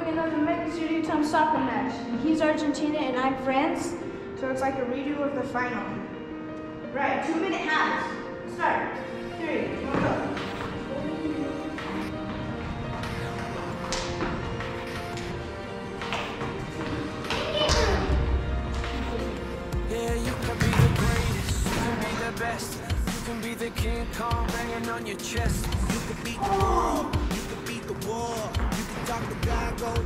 doing another Mega Studio Time soccer match. He's Argentina and I'm France, so it's like a redo of the final. Right, two minute halves. Start. Three, one, go. Yeah, you can be the greatest, you can be the best, you can be the King Kong banging on your chest, you can beat the world, you can beat the war go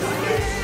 Yes.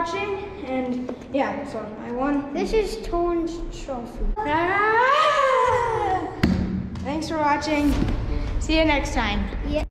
watching, and yeah, so I won. This is Torn's trophy. Ah! Thanks for watching. See you next time. Yeah.